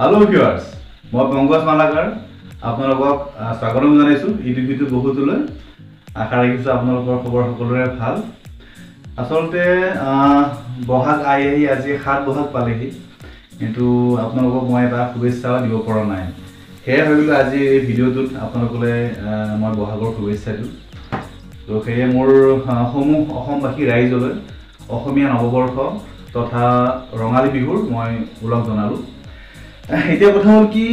Hello viewers মই পংকজ মালাকাৰ আপোনালোকক স্বাগতম জনাইছোঁ ইটো সিটো বহুতলৈ। আশা ৰাখিছোঁ আপোনালোকৰ খবৰ সকলোৰে ভাল। আচলতে বহাগ আহি আহি আজি সাত বহাগ পালেহি। কিন্তু আপোনালোকক মই এটা শুভেচ্ছাও দিব পৰা নাই। সেয়ে ভাবিলোঁ আজি এই ভিডিঅ'টোত আপোনালোকলৈ মই বহাগৰ শুভেচ্ছা দিওঁ। তো সেয়ে মোৰ সমূহ অসমবাসী ৰাইজলৈ অসমীয়া নৱবৰ্ষ তথা ৰঙালী বিহুৰ মই ওলগ জনালোঁ। এতিয়া কথা হ'ল কি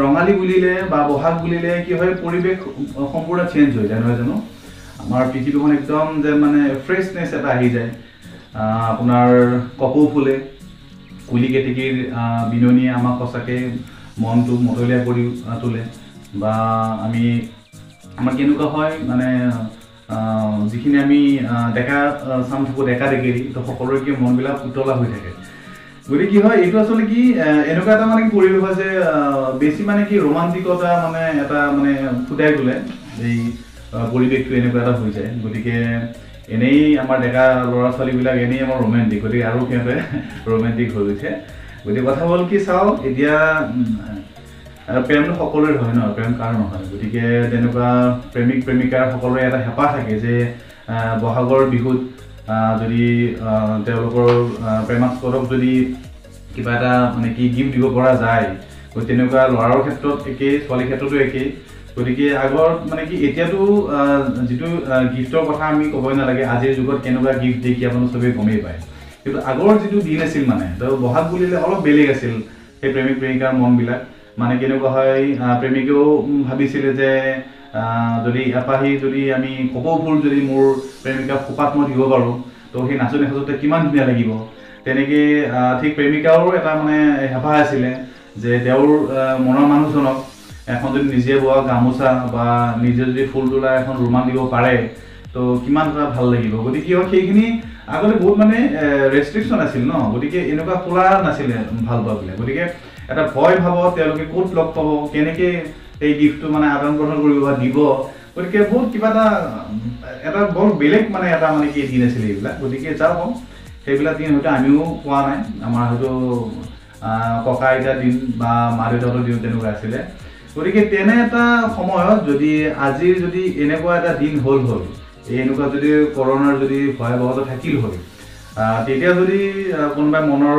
ৰঙালী বুলিলে বা বহাগ বুলিলে কি হয় পৰিৱেশ সম্পূৰ্ণ চেঞ্জ হৈ যায় নহয় জানো? আমাৰ পৃথিৱীখন একদম যেন মানে ফ্ৰেছনেছ এটা আহি যায়। আপোনাৰ কপৌ ফুলে কুলি কেতেকীৰ বিননিয়ে আমাক সঁচাকৈ মনটো মতলীয়া কৰি তোলে। বা আমি আমাৰ কেনেকুৱা হয় মানে যিখিনি আমি ডেকা চাম থাকোঁ ডেকা ডেকেৰী তো সকলোৰে কি মনবিলাক উতলা হৈ থাকে। গতিকে কি হয়? এইটো আচলতে কি এনেকুৱা এটা মানে কি পৰিৱেশ হয় যে বেছি মানে কি ৰোমান্টিকতা মানে এটা মানে ফুটাই তোলে। এই পৰিৱেশটো এনেকুৱা এটা হৈ যায়। গতিকে এনেই আমাৰ ডেকা ল'ৰা ছোৱালীবিলাক এনেই আমাৰ ৰোমেণ্টিক গতিকে আৰু সিহঁতে ৰোমেণ্টিক হৈ গৈছে গতিকে কথা হ'ল কি চাওঁ এতিয়া প্ৰেমটো সকলোৰে হয় ন? প্ৰেম কাৰ নহয়? গতিকে তেনেকুৱা প্ৰেমিক প্ৰেমিকাৰ সকলোৰে এটা হেঁপাহ থাকে যে বহাগৰ বিহুত যদি তেওঁলোকৰ প্ৰেমাস্পদক যদি কিবা এটা মানে কি গিফ্ট দিব পৰা যায় গতিকে তেনেকুৱা ল'ৰাৰ ক্ষেত্ৰত একেই ছোৱালীৰ ক্ষেত্ৰতো একেই। গতিকে আগৰ মানে কি এতিয়াতো যিটো গিফ্টৰ কথা আমি ক'বই নালাগে আজিৰ যুগত কেনেকুৱা গিফ্ট দিয়ে কি আপোনালোক চবেই গমেই পায়। কিন্তু আগৰ যিটো দিন আছিল মানে তো বহাগ বুলিলে অলপ বেলেগ আছিল সেই প্ৰেমিক প্ৰেমিকাৰ মনবিলাক। মানে কেনেকুৱা হয় প্ৰেমিকেও ভাবিছিলে যে যদি এপাহি যদি আমি কপৌ ফুল যদি মোৰ প্ৰেমিকাক খোপাত মই দিব পাৰোঁ তো সেই নাচনি সাজোতে কিমান ধুনীয়া লাগিব? তেনেকৈ ঠিক প্ৰেমিকাৰো এটা মানে হেঁপাহ আছিলে যে তেওঁৰ মনৰ মানুহজনক এখন যদি নিজে বোৱা গামোচা বা নিজে যদি ফুল তোলা এখন ৰুমাল দিব পাৰে তো কিমান এটা ভাল লাগিব? গতিকে কি হয় সেইখিনি আগতে বহুত মানে ৰেষ্ট্ৰিকশ্যন আছিল ন? গতিকে এনেকুৱা খোলা নাছিলে ভাল পোৱাবিলাক গতিকে এটা ভয় ভাবত তেওঁলোকে ক'ত লগ পাব কেনেকৈ এই গিফ্টটো মানে আদান প্ৰদান কৰিব বা দিব। গতিকে বহুত কিবা এটা এটা বৰ বেলেগ মানে এটা মানে কি দিন আছিলে এইবিলাক। গতিকে যাওঁ। কওঁ সেইবিলাক দিন হয়তো আমিও পোৱা নাই। আমাৰ হয়তো ককা আইতাৰ দিন বা মা দেউতাহঁতৰ দিন তেনেকুৱা আছিলে। গতিকে তেনে এটা সময়ত যদি আজিৰ যদি এনেকুৱা এটা দিন হ'ল হ'ল এনেকুৱা যদি কৰোণাৰ যদি ভয়াৱহতা থাকিল আহ, তেতিয়া যদি কোনোবাই মনৰ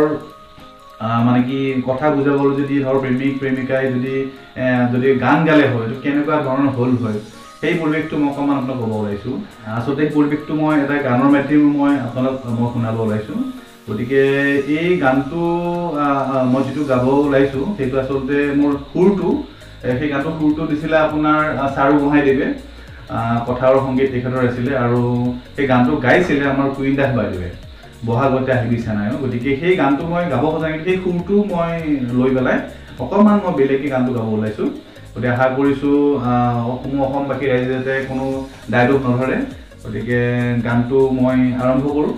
মানে কি কথা বুজাবলৈ যদি ধৰ প্ৰেমিক প্ৰেমিকাই যদি যদি গান গালে হয় এইটো কেনেকুৱা ধৰণৰ হ'ল হয় সেই পৰিৱেশটো মই অকণমান আপোনাক ক'ব ওলাইছোঁ। আচলতে সেই পৰিৱেশটো মই এটা গানৰ মাধ্যমেৰে মই আপোনাক মই শুনাব ওলাইছোঁ। গতিকে এই গানটো মই যিটো গাব ওলাইছোঁ সেইটো আচলতে মোৰ সুৰটো সেই গানটোৰ সুৰটো দিছিলে আপোনাৰ চাৰু গোহাঁইদেৱে পথাৰৰ সংগীত তেখেতৰ আছিলে আৰু সেই গানটো গাইছিলে আমাৰ কুইন দাস বাইদেৱে। বহাগতে আহিবি চেনাই গতিকে সেই গানটো মই গাব খোজা নাই সেই সুৰটো মই লৈ পেলাই অকণমান মই বেলেগকৈ গানটো গাব ওলাইছোঁ। গতিকে আশা কৰিছোঁ আহ, অসম অসমবাসী ৰাইজে যাতে কোনো দায়দোষ নধৰে। গতিকে গানটো মই আৰম্ভ কৰোঁ।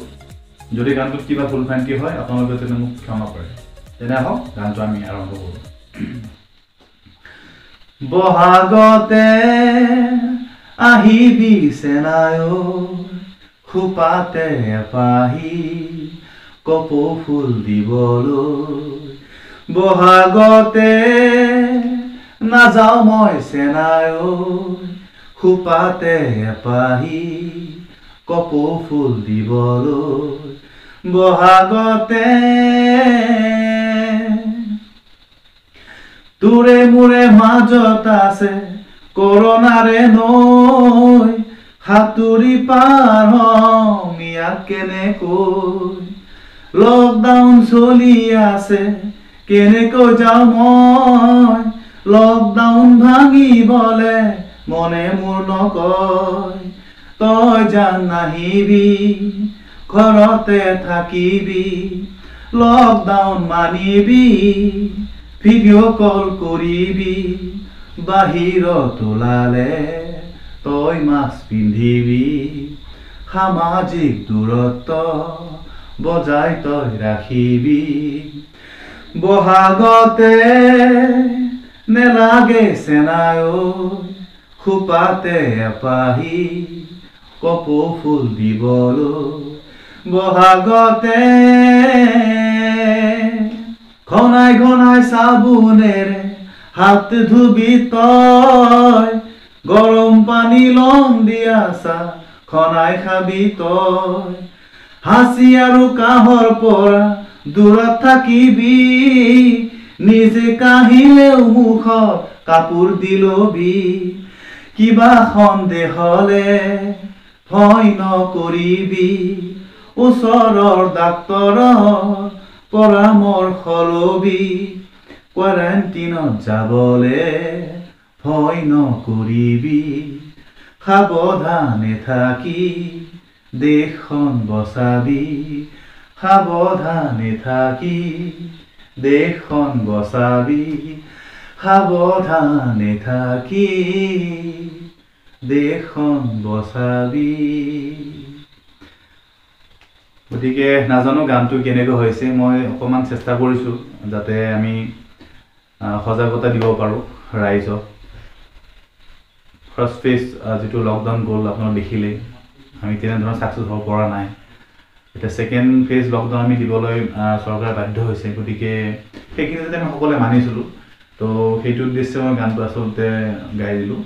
যদি গানটোত কিবা ভুল ভ্ৰান্তি হয় আপোনালোকে তেনে মোক ক্ষমা কৰে। তেনে আহক গানটো আমি আৰম্ভ কৰোঁ। বহাগতে আহিবি চেনায়ো খোপাতে এপাহি কপৌ ফুল দিবলৈ বহাগতে নাযাওঁ মই চেনায়ো। খোপাতে এপাহি কপৌ ফুল দিবলৈ বহাগতে তোৰে মোৰে মাজত আছে, কৰোণাৰে নৈ। সাঁতুৰি পাৰ হম ইয়াক কেনেকৈ লকডাউন চলি আছে কেনেকৈ যাওঁ মই? লকডাউন ভাঙিবলে মনে মোৰ নকয়। তই জান নাহিবি, ঘৰতে থাকিবি। লকডাউন মানিবি ভিডিঅ' কল কৰিবি। বাহিৰত ওলালে তই মাস্ক পিন্ধিবি, সামাজিক দূৰত্ব বজাই তই ৰাখিবি। বহাগতে নেলাগে চেনায়ো, খোপাতে এপাহি, কপৌ ফুল দিবলৈ। বহাগতে ঘনাই ঘনাই চাবোনেৰে হাত ধুবি তই গৰম পানী লং দিয়া চাহ খনাই খাবি তই। হাঁচি আৰু কাহৰ পৰা দূৰত থাকিবি নিজে কাহিলেও মুখত কাপোৰ দি লবি। কিবা সন্দেহ হলে ভয় নকৰিবি। ওচৰৰ ডাক্তৰৰ পৰামৰ্শ লবি। কোৱাৰেণ্টিনত যাবলে ভয় নকৰিবি সাৱধানে থাকি দেশখন বচাবি সাৱধানে থাকি দেশখন বচাবি সাৱধানে থাকি দেশখন বচাবি। গতিকে নাজানো গানটো কেনেকৈ হৈছে মই অকণমান চেষ্টা কৰিছোঁ যাতে আমি সজাগতা দিব পাৰোঁ ৰাইজক। ফাৰ্ষ্ট ফেজ যিটো লকডাউন গ'ল আপোনালোক দেখিলেই। আমি তেনেধৰণৰ ছাকচেছ হ'ব পৰা নাই। এতিয়া ছেকেণ্ড ফেজ লকডাউন আমি দিবলৈ চৰকাৰে বাধ্য হৈছে। গতিকে সেইখিনি যাতে আমি সকলোৱে মানিছিলোঁ তো সেইটো উদ্দেশ্যে মই গানটো আচলতে গাই দিলোঁ।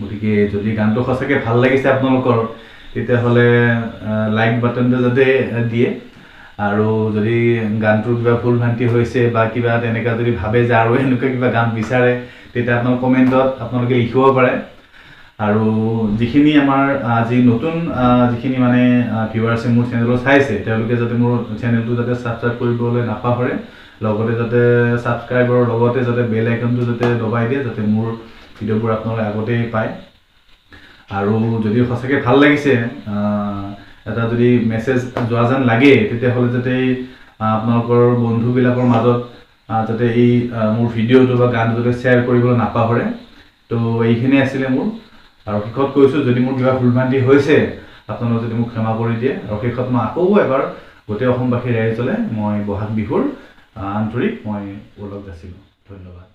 গতিকে যদি গানটো সঁচাকৈ ভাল লাগিছে আপোনালোকৰ তেতিয়াহ'লে লাইক বাটনটো যাতে দিয়ে। আৰু যদি গানটোৰ কিবা ভুল ভ্ৰান্তি হৈছে বা কিবা তেনেকুৱা যদি ভাবে যে আৰু এনেকুৱা কিবা গান বিচাৰে তেতিয়া আপোনালোক কমেণ্টত আপোনালোকে লিখিব পাৰে। আৰু যিখিনি আমাৰ যি নতুন যিখিনি মানে ভিউৱাৰ্ছে মোৰ চেনেলত চাইছে তেওঁলোকে যাতে মোৰ চেনেলটো যাতে ছাবস্ক্ৰাইব কৰিবলৈ নাপাহৰে লগতে যাতে ছাবস্ক্ৰাইবৰ লগতে যাতে বেল আইকনটো যাতে দবাই দিয়ে যাতে মোৰ ভিডিঅ'বোৰ আপোনালোকে আগতেই পায়। আৰু যদি সঁচাকৈ ভাল লাগিছে এটা যদি মেছেজ যোৱা যেন লাগে তেতিয়াহ'লে যাতে আপোনালোকৰ বন্ধুবিলাকৰ মাজত যাতে এই মোৰ ভিডিঅ'টো বা গানটো যাতে শ্বেয়াৰ কৰিবলৈ নাপাহৰে। তো এইখিনিয়ে আছিলে মোৰ। আৰু শেষত কৈছোঁ যদি মোৰ কিবা ভুল ভ্ৰান্তি হৈছে আপোনালোকে যদি মোক ক্ষমা কৰি দিয়ে আৰু শেষত মই আকৌ এবাৰ গোটেই অসমবাসী ৰাইজলৈ মই বহাগ বিহুৰ আন্তৰিক মই ওলগ যাচিলোঁ ধন্যবাদ।